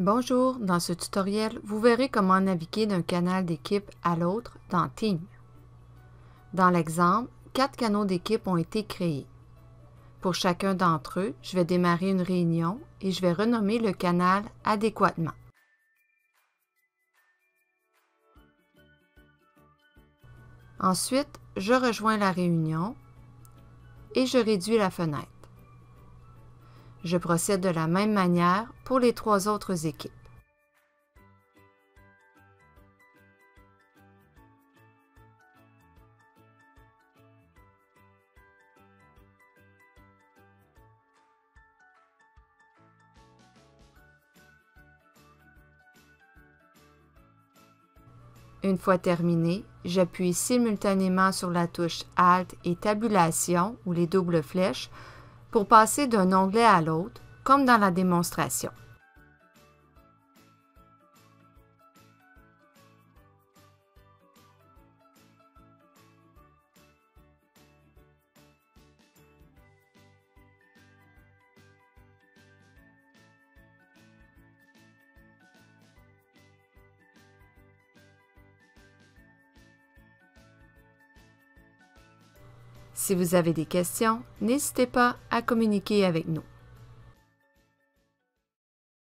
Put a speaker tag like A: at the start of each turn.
A: Bonjour, dans ce tutoriel, vous verrez comment naviguer d'un canal d'équipe à l'autre dans Team. Dans l'exemple, quatre canaux d'équipe ont été créés. Pour chacun d'entre eux, je vais démarrer une réunion et je vais renommer le canal adéquatement. Ensuite, je rejoins la réunion et je réduis la fenêtre. Je procède de la même manière pour les trois autres équipes. Une fois terminé, j'appuie simultanément sur la touche Alt et Tabulation ou les doubles flèches pour passer d'un onglet à l'autre, comme dans la démonstration. Si vous avez des questions, n'hésitez pas à communiquer avec nous.